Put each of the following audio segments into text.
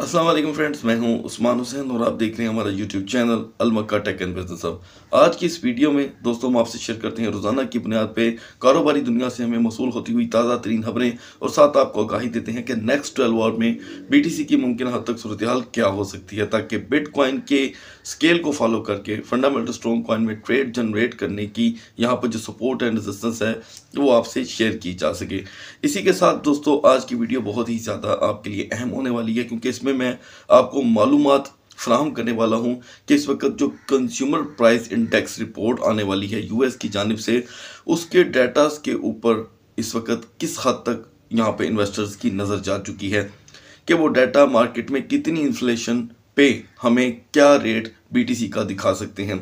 वालेकुम फ्रेंड्स मैं हूँ उस्मान हुसैन और आप देख रहे हैं हमारा YouTube channel Almakka tech and business अब आज की इस वीडियो में दोस्तों हम आपसे शेयर करते हैं रोज़ाना की बुनियाद पे कारोबारी दुनिया से हमें मसूल होती हुई ताज़ा तरीन खबरें और साथ आपको आगाही देते हैं कि नेक्स्ट ट्वेल्व आवर में बी टी सी की मुमकिन हद तक सूरत हाल क्या हो सकती है, ताकि बिटकॉइन के स्केल को फॉलो करके फंडामेंटल स्ट्रॉन्ग कॉइन में ट्रेड जनरेट करने की यहाँ पर जो सपोर्ट एंड रेजिस्टेंस है, वो आपसे शेयर की जा सके। इसी के साथ दोस्तों आज की वीडियो बहुत ही ज़्यादा आपके लिए अहम होने वाली है, क्योंकि इसमें मैं आपको मालूम फ्राहम करने वाला हूँ कि इस वक्त जो कंज्यूमर प्राइस इंडेक्स रिपोर्ट आने वाली है यूएस की जानब से, उसके डाटास के ऊपर इस वक्त किस हद तक यहाँ पे इन्वेस्टर्स की नज़र जा चुकी है कि वो डाटा मार्केट में कितनी इन्फ्लेशन पे हमें क्या रेट बीटीसी का दिखा सकते हैं।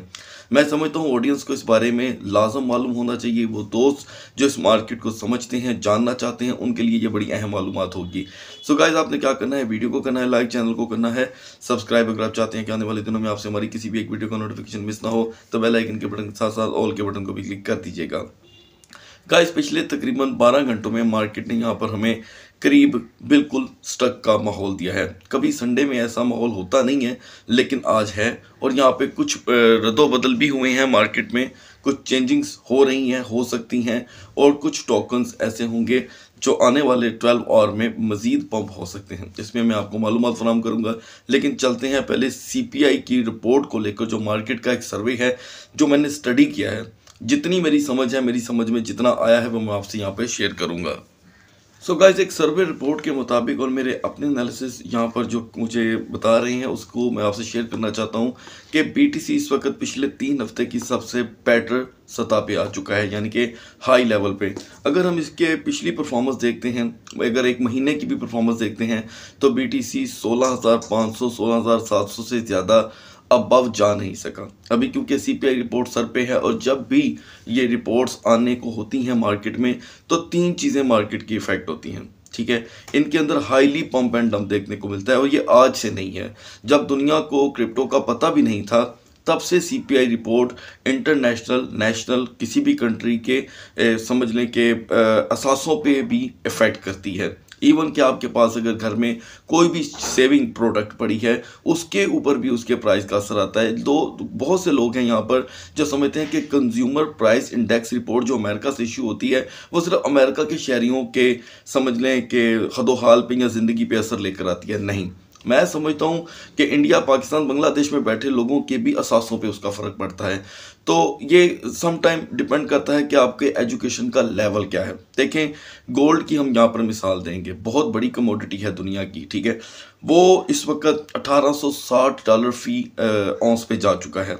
मैं समझता हूँ ऑडियंस को इस बारे में लाजम मालूम होना चाहिए। वो दोस्त जो इस मार्केट को समझते हैं, जानना चाहते हैं, उनके लिए ये बड़ी अहम मालूम होगी। सो गाइज़ आपने क्या करना है? वीडियो को करना है लाइक चैनल को करना है सब्सक्राइब अगर आप चाहते हैं कि आने वाले दिनों में आपसे हमारी किसी भी एक वीडियो का नोटिफिकेशन मिस ना हो तो बेल आइकन के बटन के साथ साथ ऑल के बटन को भी क्लिक कर दीजिएगा। गाइस, पिछले तकरीबन 12 घंटों में मार्केट ने यहाँ पर हमें करीब बिल्कुल स्टक का माहौल दिया है। कभी संडे में ऐसा माहौल होता नहीं है, लेकिन आज है और यहाँ पे कुछ रद्दोबदल भी हुए हैं मार्केट में। कुछ चेंजिंग्स हो रही हैं, हो सकती हैं और कुछ टोकन्स ऐसे होंगे जो आने वाले 12 आवर में मज़ीद पंप हो सकते हैं इसमें मैं आपको मालूम फराम करूँगा। लेकिन चलते हैं पहले सीपीआई की रिपोर्ट को लेकर, जो मार्केट का एक सर्वे है, जो मैंने स्टडी किया है। जितनी मेरी समझ है मेरी समझ में जितना आया है वो मैं आपसे यहाँ पे शेयर करूँगा। सो so गाइज़ एक सर्वे रिपोर्ट के मुताबिक और मेरे अपने एनालिसिस यहाँ पर जो मुझे बता रहे हैं उसको मैं आपसे शेयर करना चाहता हूँ कि बीटीसी इस वक्त पिछले तीन हफ़्ते की सबसे बेटर सतह पे आ चुका है यानी कि हाई लेवल पे। अगर हम इसके पिछली परफॉर्मेंस देखते हैं अगर एक महीने की भी परफॉर्मेंस देखते हैं तो बीटीसी 16,500 16,700 से ज़्यादा अबव जा नहीं सका। अभी क्योंकि सीपीआई रिपोर्ट सर पे है और जब भी ये रिपोर्ट्स आने को होती हैं मार्केट में तो तीन चीज़ें मार्केट की इफ़ेक्ट होती हैं ठीक है? इनके अंदर हाईली पम्प एंड डंप देखने को मिलता है और ये आज से नहीं है। जब दुनिया को क्रिप्टो का पता भी नहीं था तब से सीपीआई रिपोर्ट इंटरनेशनल नेशनल किसी भी कंट्री के ए, समझ लें कि असासों पे भी इफ़ेक्ट करती है। इवन कि आपके पास अगर घर में कोई भी सेविंग प्रोडक्ट पड़ी है, उसके ऊपर भी उसके प्राइस का असर आता है। दो, बहुत से लोग हैं यहाँ पर जो समझते हैं कि कंज्यूमर प्राइस इंडेक्स रिपोर्ट जो अमेरिका से इशू होती है, वो सिर्फ़ अमेरिका के शहरीों के समझ लें कि खदोहाल पे या ज़िंदगी पर असर लेकर आती है। नहीं। मैं समझता हूँ कि इंडिया, पाकिस्तान, बांग्लादेश में बैठे लोगों के भी असासों पे उसका फ़र्क पड़ता है। तो ये सम टाइम डिपेंड करता है कि आपके एजुकेशन का लेवल क्या है। देखें गोल्ड की हम यहाँ पर मिसाल देंगे। बहुत बड़ी कमोडिटी है दुनिया की, ठीक है? वो इस वक्त 1860 डॉलर फ़ी ऑंस पे जा चुका है।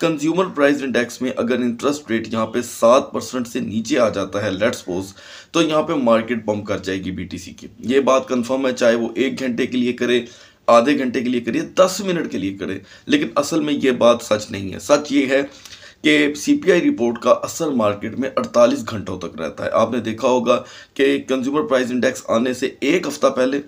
कंज्यूमर प्राइस इंडेक्स में अगर इंटरेस्ट रेट यहाँ पे सात परसेंट से नीचे आ जाता है लेट्स सपोज़ तो यहाँ पे मार्केट बम कर जाएगी बीटीसी की। ये बात कंफर्म है, चाहे वो एक घंटे के लिए करे, आधे घंटे के लिए करे, दस मिनट के लिए करे, लेकिन असल में ये बात सच नहीं है। सच ये है कि सीपीआई रिपोर्ट का असर मार्केट में 48 घंटों तक रहता है। आपने देखा होगा कि कंज्यूमर प्राइस इंडेक्स आने से एक हफ़्ता पहले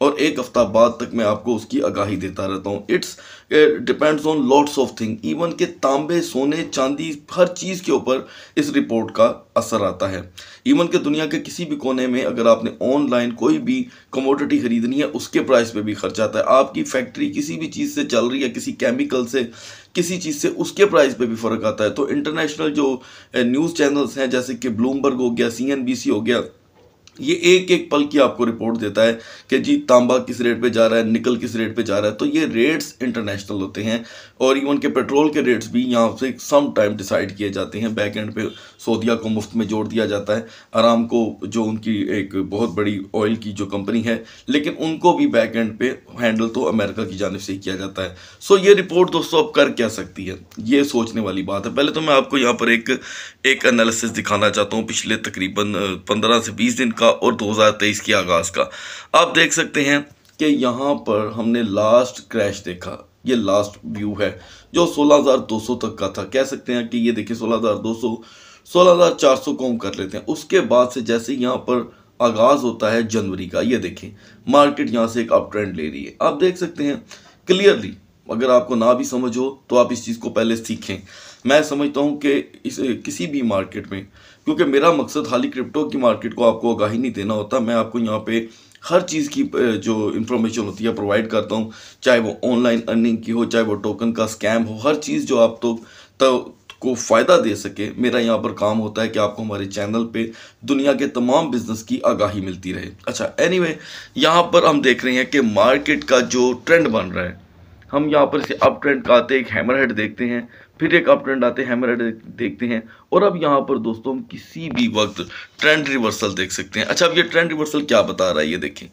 और एक हफ़्ता बाद तक मैं आपको उसकी आगाही देता रहता हूँ। It's depends on lots of thing even के तांबे, सोने, चांदी, हर चीज़ के ऊपर इस रिपोर्ट का असर आता है। इवन के दुनिया के किसी भी कोने में अगर आपने ऑनलाइन कोई भी कमोडिटी खरीदनी है, उसके प्राइस पे भी खर्च आता है। आपकी फैक्ट्री किसी भी चीज़ से चल रही है, किसी केमिकल से, किसी चीज़ से, उसके प्राइस पे भी फ़र्क आता है। तो इंटरनेशनल जो न्यूज़ चैनल्स हैं, जैसे कि ब्लूमबर्ग हो गया सीएनबीसी हो गया ये एक एक पल की आपको रिपोर्ट देता है कि जी तांबा किस रेट पे जा रहा है, निकल किस रेट पे जा रहा है। तो ये रेट्स इंटरनेशनल होते हैं। और इवन के पेट्रोल के रेट्स भी यहाँ से सम टाइम डिसाइड किए जाते हैं। बैक एंड पे सऊदिया को मुफ़्त में जोड़ दिया जाता है। आराम को जो उनकी एक बहुत बड़ी ऑयल की जो कंपनी है, लेकिन उनको भी बैक एंड पे हैंडल तो अमेरिका की जानब से ही किया जाता है। सो ये रिपोर्ट दोस्तों अब कर क्या सकती है? ये सोचने वाली बात है। पहले तो मैं आपको यहाँ पर एक एक एनालिसिस दिखाना चाहता हूँ पिछले तकरीबन पंद्रह से बीस दिन का और 2023 के आगाज़ का। आप देख सकते हैं कि यहाँ पर हमने लास्ट क्रैश देखा। ये लास्ट व्यू है जो 16,200 तक का था। कह सकते हैं कि ये देखिए 16,200 16,400 को हम कर लेते हैं। उसके बाद से जैसे यहाँ पर आगाज़ होता है जनवरी का ये देखें मार्केट यहाँ से एक अप ट्रेंड ले रही है। आप देख सकते हैं क्लियरली अगर आपको ना भी समझ हो तो आप इस चीज़ को पहले सीखें। मैं समझता हूँ कि इस किसी भी मार्केट में क्योंकि मेरा मकसद हाली क्रिप्टो की मार्केट को आपको आगाही नहीं देना होता। मैं आपको यहाँ पे हर चीज़ की जो इन्फॉर्मेशन होती है प्रोवाइड करता हूँ। चाहे वो ऑनलाइन अर्निंग की हो चाहे वो टोकन का स्कैम हो हर चीज़ जो आप तो, तो को फ़ायदा दे सके मेरा यहाँ पर काम होता है कि आपको हमारे चैनल पे दुनिया के तमाम बिज़नेस की आगाही मिलती रहे। अच्छा एनीवे anyway, यहाँ पर हम देख रहे हैं कि मार्केट का जो ट्रेंड बन रहा है हम यहाँ पर इसे अप ट्रेंड का आते एक हैमर हेड देखते हैं। फिर एक अप ट्रेंड आते हैमर हेड देखते हैं। और अब यहाँ पर दोस्तों हम किसी भी वक्त ट्रेंड रिवर्सल देख सकते हैं। अच्छा अब ये ट्रेंड रिवर्सल क्या बता रहा है ये देखें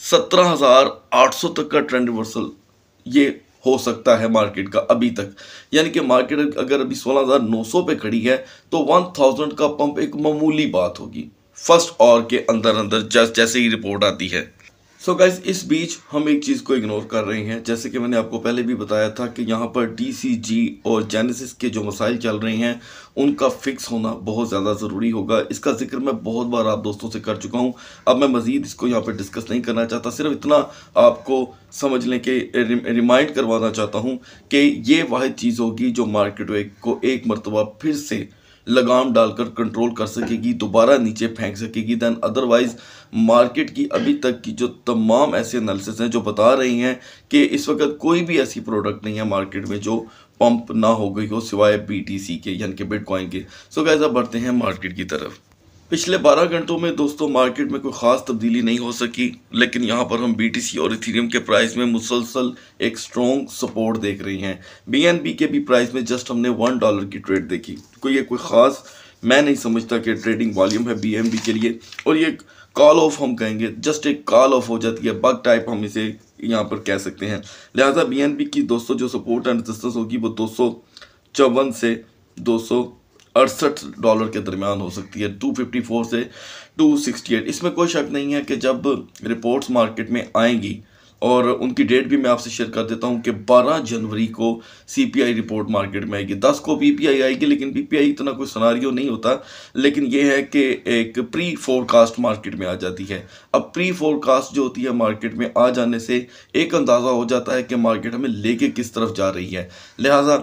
सत्रह हज़ार आठ सौ तक का ट्रेंड रिवर्सल ये हो सकता है मार्केट का अभी तक। यानी कि मार्केट अगर अभी 16,900 पे खड़ी है तो 1000 का पंप एक मामूली बात होगी। फ़र्स्ट और के अंदर अंदर जैसे ही रिपोर्ट आती है। सो so गाइज़ इस बीच हम एक चीज़ को इग्नोर कर रहे हैं। जैसे कि मैंने आपको पहले भी बताया था कि यहाँ पर डी और जेनेसिस के जो मसाइल चल रहे हैं, उनका फिक्स होना बहुत ज़्यादा ज़रूरी होगा। इसका ज़िक्र मैं बहुत बार आप दोस्तों से कर चुका हूँ। अब मैं मज़ीद इसको यहाँ पर डिस्कस नहीं करना चाहता। सिर्फ़ इतना आपको समझ लें कि रिमाइंड करवाना चाहता हूँ कि ये वाद चीज़ होगी जो मार्केट को एक मरतबा फिर से लगाम डालकर कंट्रोल कर सकेगी, दोबारा नीचे फेंक सकेगी। दैन अदरवाइज़ मार्केट की अभी तक की जो तमाम ऐसे एनालिसिस हैं जो बता रही हैं कि इस वक्त कोई भी ऐसी प्रोडक्ट नहीं है मार्केट में जो पंप ना हो गई हो सिवाय बीटीसी के, यानी कि बिटकॉइन के। सो कैसा बढ़ते हैं मार्केट की तरफ़। पिछले 12 घंटों में दोस्तों मार्केट में कोई ख़ास तब्दीली नहीं हो सकी, लेकिन यहाँ पर हम बीटीसी और इथीरियम के प्राइस में मुसलसल एक स्ट्रॉन्ग सपोर्ट देख रही हैं। बीएनबी के भी प्राइस में जस्ट हमने वन डॉलर की ट्रेड देखी। कोई ये कोई ख़ास, मैं नहीं समझता कि ट्रेडिंग वॉल्यूम है BNB के लिए। और ये कॉल ऑफ़ हम कहेंगे जस्ट एक कॉल ऑफ़ हो जाती है बग टाइप हम इसे यहाँ पर कह सकते हैं। लिहाजा BNB की दोस्तों जो सपोर्ट एंड रेजिस्टेंस होगी वो दो सौ चौवन से दो सौ अड़सठ डॉलर के दरमियान हो सकती है 254 से 268 इसमें कोई शक नहीं है कि जब रिपोर्ट्स मार्केट में आएँगी, और उनकी डेट भी मैं आपसे शेयर कर देता हूँ कि 12 जनवरी को सीपीआई रिपोर्ट मार्केट में आएगी। 10 को पीपीआई आएगी, लेकिन पीपीआई इतना कोई सनारियो नहीं होता। लेकिन यह है कि एक प्री फोरकास्ट मार्केट में आ जाती है। अब प्री फोरकास्ट जो होती है मार्केट में आ जाने से एक अंदाज़ा हो जाता है कि मार्केट हमें लेके किस तरफ़ जा रही है। लिहाजा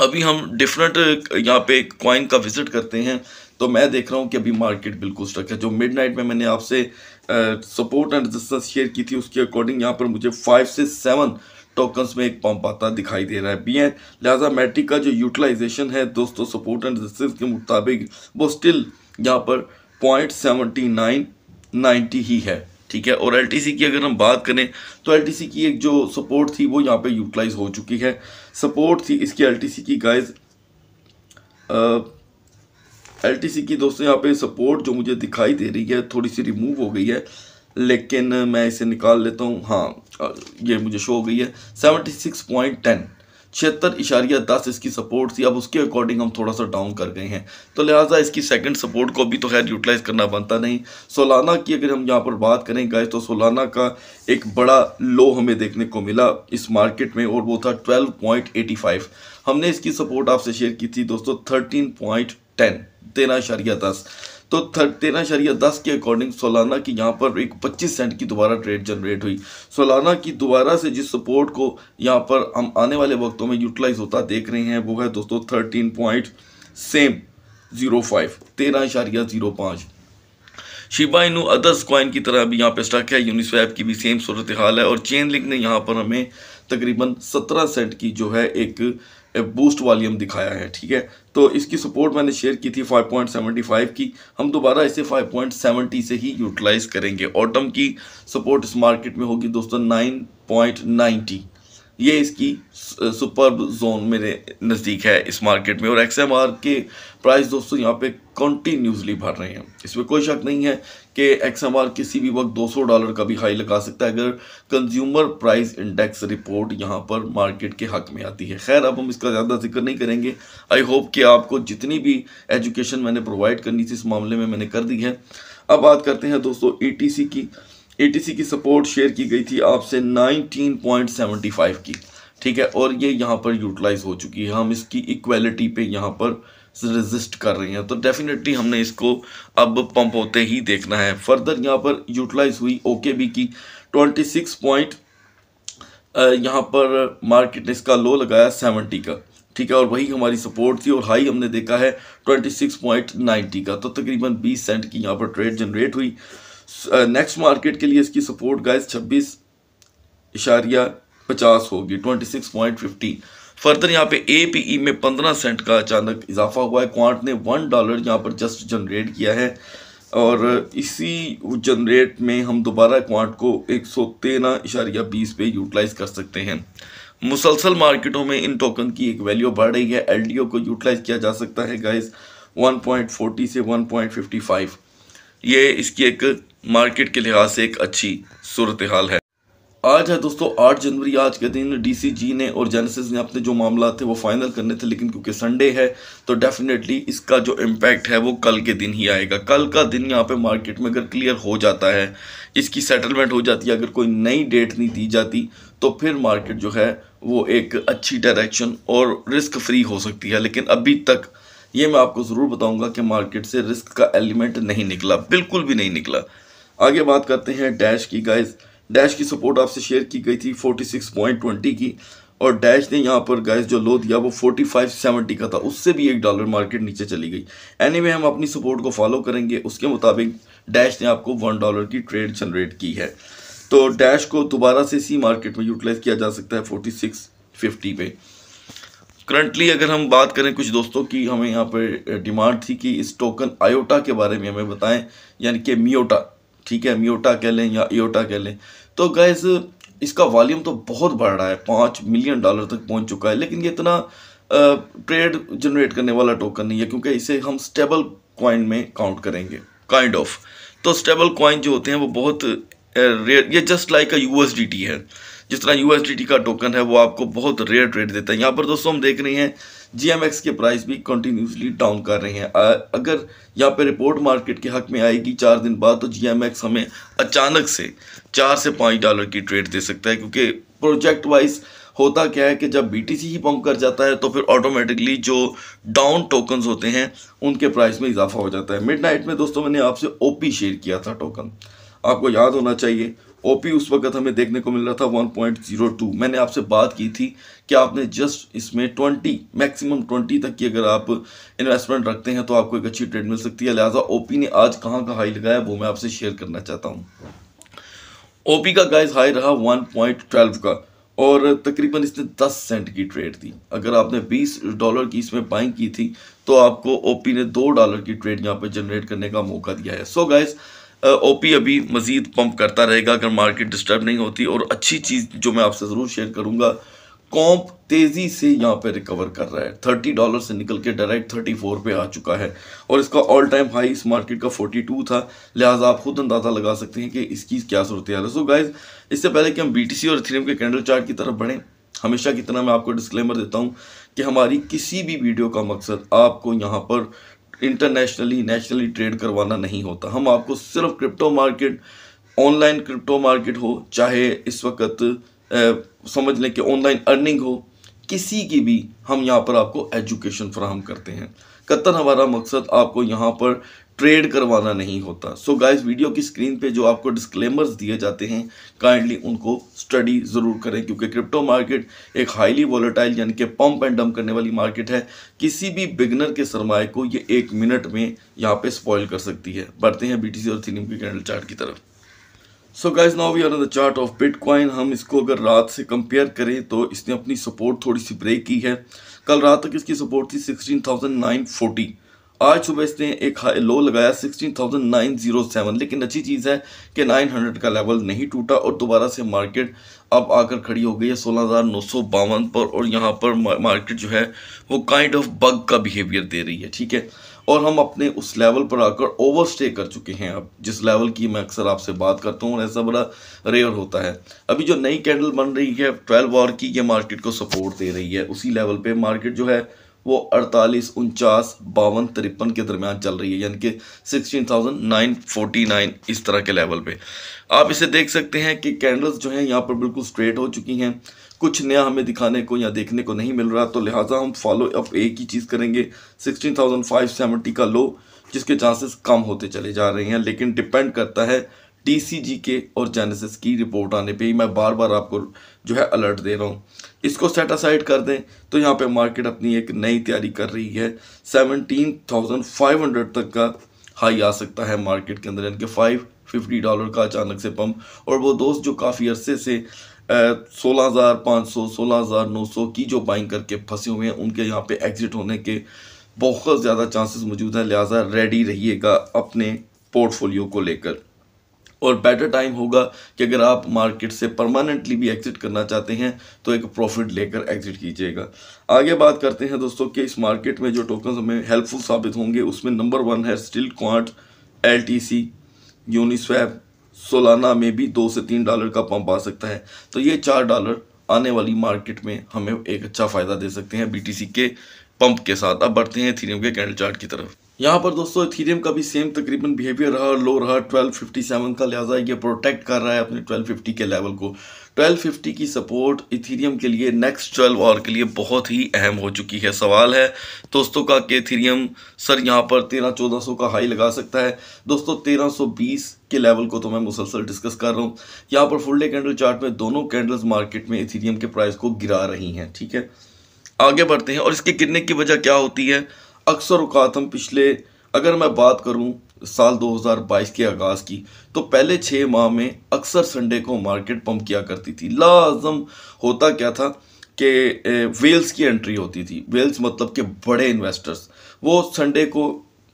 अभी हम डिफरेंट यहाँ पे कॉइन का विज़िट करते हैं तो मैं देख रहा हूँ कि अभी मार्केट बिल्कुल स्टक है। जो मिडनाइट में मैंने आपसे सपोर्ट एंड रेजिस्टेंस शेयर की थी, उसके अकॉर्डिंग यहाँ पर मुझे फाइव से सेवन टोकन्स में एक पंप आता दिखाई दे रहा है। बी एन लिहाजा मैट्रिक का जो यूटिलाइजेशन है, दोस्तों सपोर्ट एंड रेजिस्टेंस के मुताबिक, वो स्टिल यहाँ पर पॉइंट सेवेंटी नाइन नाइन्टी ही है। ठीक है? और एलटीसी की अगर हम बात करें तो एलटीसी की एक जो सपोर्ट थी, वो यहाँ पे यूटिलाइज हो चुकी है। सपोर्ट थी इसकी एलटीसी की गाइज़ एल की दोस्तों, यहाँ पे सपोर्ट जो मुझे दिखाई दे रही है, थोड़ी सी रिमूव हो गई है, लेकिन मैं इसे निकाल लेता हूँ। हाँ ये मुझे शो हो गई है। सेवेंटी सिक्स पॉइंट टेन छिहत्तर इशारिया दस इसकी सपोर्ट थी, अब उसके अकॉर्डिंग हम थोड़ा सा डाउन कर गए हैं। तो लिहाजा इसकी सेकंड सपोर्ट को भी तो खैर यूटिलाइज करना बनता नहीं। सोलाना की अगर हम यहाँ पर बात करें गाइस तो सोलाना का एक बड़ा लो हमें देखने को मिला इस मार्केट में, और वो था ट्वेल्व पॉइंट एटी फाइव हमने इसकी सपोर्ट आपसे शेयर की थी, दोस्तों थर्टीन पॉइंट टेन तेरह इशारिया दस। तो तेरह शरिया दस के अकॉर्डिंग सोलाना की यहाँ पर एक पच्चीस सेंट की दोबारा ट्रेड जनरेट हुई। सोलाना की दोबारा से जिस सपोर्ट को यहाँ पर हम आने वाले वक्तों में यूटिलाइज होता देख रहे हैं, वो है दोस्तों thirteen point same zero five तेरह इशारिया ज़ीरो पाँच। शिबा इनू अदर्स कॉइन की तरह भी यहाँ पे स्टक है यूनिस्वैप की भी सेम सूरत हाल है और चेन लिंक ने यहाँ पर हमें तकरीबन सत्रह सेंट की जो है एक बूस्ट वॉल्यूम दिखाया है, ठीक है? तो इसकी सपोर्ट मैंने शेयर की थी 5.75 की। हम दोबारा इसे 5.70 से ही यूटिलाइज करेंगे। ऑटम की सपोर्ट इस मार्केट में होगी दोस्तों 9.90 ये इसकी सुपर जोन मेरे नज़दीक है इस मार्केट में और एक्स एम आर के प्राइस दोस्तों यहाँ पे कंटिन्यूसली भर रहे हैं। इसमें कोई शक नहीं है कि एक्स एम आर किसी भी वक्त 200 डॉलर का भी हाई लगा सकता है अगर कंज्यूमर प्राइस इंडेक्स रिपोर्ट यहाँ पर मार्केट के हक में आती है। खैर, अब हम इसका ज़्यादा ज़िक्र नहीं करेंगे। आई होप कि आपको जितनी भी एजुकेशन मैंने प्रोवाइड करनी थी इस मामले में मैंने कर दी है। अब बात करते हैं दोस्तों ई की। एटीसी की सपोर्ट शेयर की गई थी आपसे 19.75 की, ठीक है? और ये यहाँ पर यूटिलाइज हो चुकी है। हम इसकी इक्वलिटी पे यहाँ पर रेजिस्ट कर रहे हैं। तो डेफिनेटली हमने इसको अब पंप होते ही देखना है। फर्दर यहाँ पर यूटिलाइज हुई ओके बी की 26 पॉइंट यहाँ पर मार्केट ने इसका लो लगाया 70 का, ठीक है? और वही हमारी सपोर्ट थी और हाई हमने देखा है 26.90 का। तो तकरीबन 20 सेंट की यहाँ पर ट्रेड जनरेट हुई। नेक्स्ट मार्केट के लिए इसकी सपोर्ट गाइस छब्बीस इशारिया पचास होगी twenty six point fifty further यहाँ पे ए पी ई में पंद्रह सेंट का अचानक इजाफा हुआ है. क्वांट ने वन डॉलर यहाँ पर जस्ट जनरेट किया है. और इसी जनरेट में हम दोबारा क्वांट को एक सौ तेरह इशारिया बीस पे यूटिलाइज कर सकते हैं. मुसलसल मार्केटों में इन टोकन की एक वैल्यू बढ़ रही है. एल को यूटिलाइज किया जा सकता है गाइज़ 1.40 से 1.55 ये इसकी एक मार्केट के लिहाज से एक अच्छी सूरत हाल है। आज है दोस्तों 8 जनवरी, आज के दिन डीसीजी ने और जेनेसिस ने अपने जो मामला थे वो फाइनल करने थे, लेकिन क्योंकि संडे है तो डेफिनेटली इसका जो इम्पैक्ट है वो कल के दिन ही आएगा। कल का दिन यहाँ पे मार्केट में अगर क्लियर हो जाता है, इसकी सेटलमेंट हो जाती है, अगर कोई नई डेट नहीं दी जाती तो फिर मार्केट जो है वो एक अच्छी डायरेक्शन और रिस्क फ्री हो सकती है। लेकिन अभी तक ये मैं आपको ज़रूर बताऊँगा कि मार्केट से रिस्क का एलिमेंट नहीं निकला, बिल्कुल भी नहीं निकला। आगे बात करते हैं डैश की गाइज़ डैश की सपोर्ट आपसे शेयर की गई थी 46.20 की और डैश ने यहाँ पर गैस जो लो दिया वो 45.70 का था। उससे भी एक डॉलर मार्केट नीचे चली गई। एनी anyway, हम अपनी सपोर्ट को फॉलो करेंगे। उसके मुताबिक डैश ने आपको वन डॉलर की ट्रेड जनरेट की है। तो डैश को दोबारा से इसी मार्केट में यूटिलाइज किया जा सकता है फोर्टी सिक्स फिफ्टी पे। करंटली अगर हम बात करें कुछ दोस्तों की हमें यहाँ पर डिमांड थी कि इस टोकन आयोटा के बारे में हमें बताएँ यानी कि मियोटा ठीक है म्योटा कह लें या इोटा कह लें। तो गैस इसका वॉल्यूम तो बहुत बढ़ रहा है, पाँच मिलियन डॉलर तक पहुँच चुका है, लेकिन ये इतना ट्रेड जनरेट करने वाला टोकन नहीं है, क्योंकि इसे हम स्टेबल कॉइन में काउंट करेंगे काइंड ऑफ़ तो स्टेबल कॉइन जो होते हैं, वो बहुत रेयर ये जस्ट लाइक अ यूएसडीटी है। जिस तरह यू का टोकन है, वो आपको बहुत रेयर ट्रेड देता है। यहाँ पर दोस्तों हम देख रहे हैं जीएमएक्स के प्राइस भी कंटिन्यूसली डाउन कर रहे हैं। अगर यहाँ पे रिपोर्ट मार्केट के हक में आएगी चार दिन बाद तो जीएमएक्स हमें अचानक से चार से पाँच डॉलर की ट्रेड दे सकता है, क्योंकि प्रोजेक्ट वाइज होता क्या है कि जब बीटीसी ही पंप कर जाता है तो फिर ऑटोमेटिकली जो डाउन टोकन्स होते हैं, उनके प्राइस में इजाफा हो जाता है। मिडनाइट में दोस्तों मैंने आपसे ओपी शेयर किया था टोकन आपको याद होना चाहिए ओपी उस वक्त हमें देखने को मिल रहा था 1.02 मैंने आपसे बात की थी कि आपने जस्ट इसमें 20 मैक्सिमम 20 तक की अगर आप इन्वेस्टमेंट रखते हैं तो आपको एक अच्छी ट्रेड मिल सकती है। लिहाजा ओपी ने आज कहाँ का हाई लगाया वो मैं आपसे शेयर करना चाहता हूँ। ओपी का गाइस हाई रहा 1.12 का और तकरीबन इसने 10 सेंट की ट्रेड थी अगर आपने 20 डॉलर की इसमें बाइंग की थी तो आपको ओपी ने दो डॉलर की ट्रेड यहाँ पे जनरेट करने का मौका दिया है। सो so गाइस ओपी अभी मज़ीद पंप करता रहेगा अगर मार्केट डिस्टर्ब नहीं होती और अच्छी चीज़ जो मैं आपसे ज़रूर शेयर करूँगा कॉम्प तेज़ी से यहाँ पे रिकवर कर रहा है। थर्टी डॉलर से निकल के डायरेक्ट थर्टी फोर पे आ चुका है और इसका ऑल टाइम हाई इस मार्केट का फोर्टी टू था। लिहाजा आप खुद अंदाज़ा लगा सकते हैं कि इसकी क्या सूरत है। सो गाइज़ इससे पहले कि हम बी टी सी और इथेरियम के कैंडल चार्ट की तरफ़ बढ़ें, हमेशा की तरह मैं आपको डिस्क्लेमर देता हूँ कि हमारी किसी भी वीडियो का मकसद आपको यहाँ पर इंटरनेशनली नेशनली ट्रेड करवाना नहीं होता। हम आपको सिर्फ़ crypto market online crypto market हो, चाहे इस वक्त समझ लें कि ऑनलाइन अर्निंग हो, किसी की भी हम यहाँ पर आपको एजुकेशन फ्राहम करते हैं। कतर हमारा मकसद आपको यहाँ पर ट्रेड करवाना नहीं होता। सो so गाइस वीडियो की स्क्रीन पे जो आपको डिस्क्लेमर्स दिए जाते हैं काइंडली उनको स्टडी ज़रूर करें, क्योंकि क्रिप्टो मार्केट एक हाईली वॉलेटाइल यानी कि पंप एंड डम करने वाली मार्केट है। किसी भी बिगनर के सरमाए को ये एक मिनट में यहाँ पे स्पॉइल कर सकती है। बढ़ते हैं BTC और थीनियम की कैंडल चार्ट की तरफ़। So guys now we are the chart of bitcoin हम इसको अगर रात से कंपेयर करें तो इसने अपनी सपोर्ट थोड़ी सी ब्रेक की है। कल रात तक इसकी सपोर्ट थी सिक्सटीन थाउज़ेंड नाइन फोर्टी आज सुबह इसने एक हाई लो लगाया 16,907 लेकिन अच्छी चीज़ है कि 900 का लेवल नहीं टूटा और दोबारा से मार्केट अब आकर खड़ी हो गई है सोलह पर और यहाँ पर मार्केट जो है वो काइंड ऑफ़ बग का बिहेवियर दे रही है ठीक है? और हम अपने उस लेवल पर आकर ओवर स्टे कर चुके हैं अब जिस लेवल की मैं अक्सर आपसे बात करता हूँ ऐसा बड़ा रेयर होता है। अभी जो नई कैंडल बन रही है ट्वेल्व आवर की ये मार्केट को सपोर्ट दे रही है उसी लेवल पे मार्केट जो है वो अड़तालीस, उनचास, बावन, तिरपन के दरमियान चल रही है, यानी कि sixteen thousand nine forty nine इस तरह के लेवल पे। आप इसे देख सकते हैं कि कैंडल्स जो हैं यहाँ पर बिल्कुल स्ट्रेट हो चुकी हैं। कुछ नया हमें दिखाने को या देखने को नहीं मिल रहा तो लिहाजा हम फॉलो अप एक ही चीज़ करेंगे सिक्सटीन थाउज़ेंड फाइव सेवेंटी का लो जिसके चांसेस कम होते चले जा रहे हैं, लेकिन डिपेंड करता है टीसीजी के और जेनेसिस की रिपोर्ट आने पे ही मैं बार बार आपको जो है अलर्ट दे रहा हूँ। इसको सेट असाइड कर दें तो यहाँ पे मार्केट अपनी एक नई तैयारी कर रही है। सेवनटीन थाउज़ेंड फाइव हंड्रेड तक का हाई आ सकता है मार्केट के अंदर, यानी कि फाइव फिफ्टी डॉलर का अचानक से पम्प और वो दोस्त जो काफ़ी अरसे से सोलह हज़ार पाँच सौ, सोलह हज़ार नौ सौ की जो बाइंग करके फंसे हुए हैं, उनके यहाँ पे एग्जिट होने के बहुत ज़्यादा चांसेस मौजूद हैं। लिहाजा रेडी रहिएगा अपने पोर्टफोलियो को लेकर। और बेटर टाइम होगा कि अगर आप मार्केट से परमानेंटली भी एग्जिट करना चाहते हैं तो एक प्रॉफिट लेकर एग्जिट कीजिएगा। आगे बात करते हैं दोस्तों कि इस मार्केट में जो टोकन हमें हेल्पफुल साबित होंगे, उसमें नंबर वन है still Quant L T C Uniswap Solana में भी दो से तीन डॉलर का पंप आ सकता है। तो ये चार डॉलर आने वाली मार्केट में हमें एक अच्छा फ़ायदा दे सकते हैं बीटीसी के पंप के साथ। अब बढ़ते हैं थीरियम के कैंडल चार्ट की तरफ़। यहाँ पर दोस्तों इथीरियम का भी सेम तकरीबन बिहेवियर रहा लो रहा। 1257 का लिहाजा ये प्रोटेक्ट कर रहा है अपने 1250 के लेवल को। 1250 की सपोर्ट इथीरियम के लिए नेक्स्ट 12 आवर के लिए बहुत ही अहम हो चुकी है। सवाल है, दोस्तों का कि इथीरियम सर यहाँ पर तेरह चौदह सौ का हाई लगा सकता है। दोस्तों, तेरह सौ बीस के लेवल को तो मैं मुसलसल डिस्कस कर रहा हूँ। यहाँ पर फुल डे कैंडल चार्ट में दोनों कैंडल्स मार्केट में इथीरियम के प्राइस को गिरा रही हैं, ठीक है? आगे बढ़ते हैं और इसके गिरने की वजह क्या होती है? अक्सर अवकात हम पिछले, अगर मैं बात करूँ साल 2022 के आगाज़ की तो पहले छः माह में अक्सर संडे को मार्केट पंप किया करती थी। लाजम होता क्या था कि वेल्स की एंट्री होती थी। वेल्स मतलब के बड़े इन्वेस्टर्स वो संडे को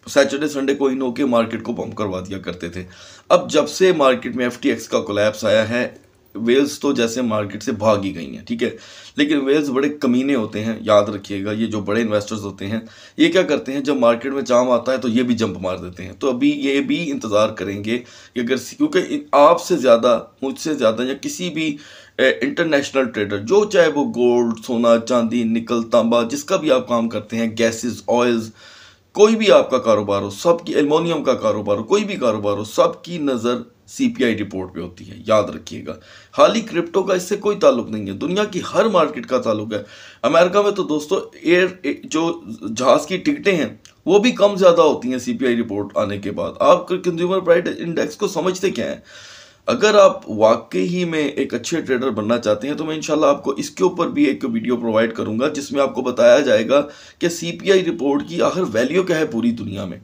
सैटरडे संडे को इन होकर मार्केट को पंप करवा दिया करते थे। अब जब से मार्केट में FTX का कोलैप्स आया है वेल्स तो जैसे मार्केट से भाग ही गई हैं, ठीक है? लेकिन वेल्स बड़े कमीने होते हैं, याद रखिएगा, ये जो बड़े इन्वेस्टर्स होते हैं, ये क्या करते हैं, जब मार्केट में जाम आता है तो ये भी जंप मार देते हैं। तो अभी ये भी इंतज़ार करेंगे कि अगर क्योंकि आपसे ज़्यादा, मुझसे ज़्यादा या किसी भी इंटरनेशनल ट्रेडर जो चाहे वो गोल्ड सोना, चांदी निकल तांबा, जिसका भी आप काम करते हैं गैसेस ऑयल्स कोई भी आपका कारोबार हो, सबकी एलमोनियम का कारोबार हो, कोई भी कारोबार हो, सबकी नज़र सीपीआई रिपोर्ट पे होती है, याद रखिएगा। हाल ही क्रिप्टो का इससे कोई ताल्लुक नहीं है, दुनिया की हर मार्केट का ताल्लुक है। अमेरिका में तो दोस्तों एयर जो जहाज़ की टिकटें हैं, वो भी कम ज़्यादा होती हैं सीपीआई रिपोर्ट आने के बाद। आप कंज्यूमर प्राइस इंडेक्स को समझते क्या है? अगर आप वाकई ही में एक अच्छे ट्रेडर बनना चाहते हैं तो मैं इंशाल्लाह आपको इसके ऊपर भी एक वीडियो प्रोवाइड करूँगा, जिसमें आपको बताया जाएगा कि सीपीआई रिपोर्ट की आखिर वैल्यू क्या है पूरी दुनिया में।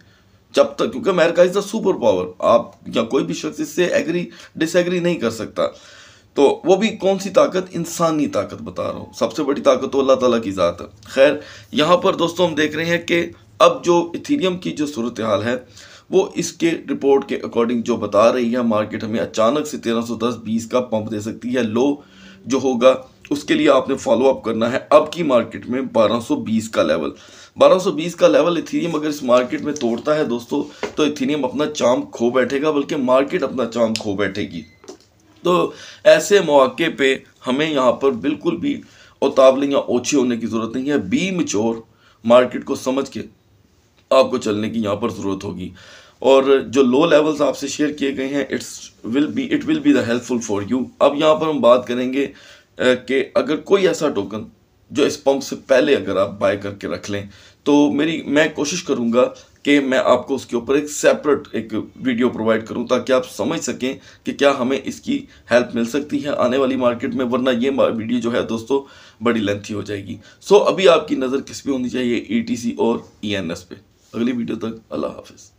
जब तक, क्योंकि America is the super power आप या कोई भी शख्स इससे एग्री डिसएग्री नहीं कर सकता। तो वो भी कौन सी ताकत? इंसानी ताकत बता रहा हूँ। सबसे बड़ी ताकत तो अल्लाह ताला की ज़ात है। खैर, यहाँ पर दोस्तों हम देख रहे हैं कि अब जो इथीरियम की जो सूरत हाल है, वो इसके रिपोर्ट के अकॉर्डिंग जो बता रही है, मार्केट हमें अचानक से तेरह सौ दस बीस का पंप दे सकती है। लो जो होगा, उसके लिए आपने फॉलो अप करना है। अब की मार्केट में 1220 का लेवल 1220 का लेवल इथीरियम अगर इस मार्केट में तोड़ता है दोस्तों तो इथीरियम अपना चाम खो बैठेगा, बल्कि मार्केट अपना चाम खो बैठेगी। तो ऐसे मौके पे हमें यहाँ पर बिल्कुल भी उतावले या ओछे होने की ज़रूरत नहीं है। बी मचोर मार्केट को समझ के आपको चलने की यहाँ पर ज़रूरत होगी। और जो लो लेवल्स आपसे शेयर किए गए हैं it's will be it will be the helpful for you अब यहाँ पर हम बात करेंगे कि अगर कोई ऐसा टोकन जो इस पंप से पहले अगर आप बाय करके रख लें तो मेरी, मैं कोशिश करूँगा कि मैं आपको उसके ऊपर एक सेपरेट एक वीडियो प्रोवाइड करूँ ताकि आप समझ सकें कि क्या हमें इसकी हेल्प मिल सकती है आने वाली मार्केट में, वरना ये वीडियो जो है दोस्तों, बड़ी लेंथी हो जाएगी। सो अभी आपकी नज़र किस पे होनी चाहिए? ई और ई e पे। अगली वीडियो तक अल्लाह हाफिज़।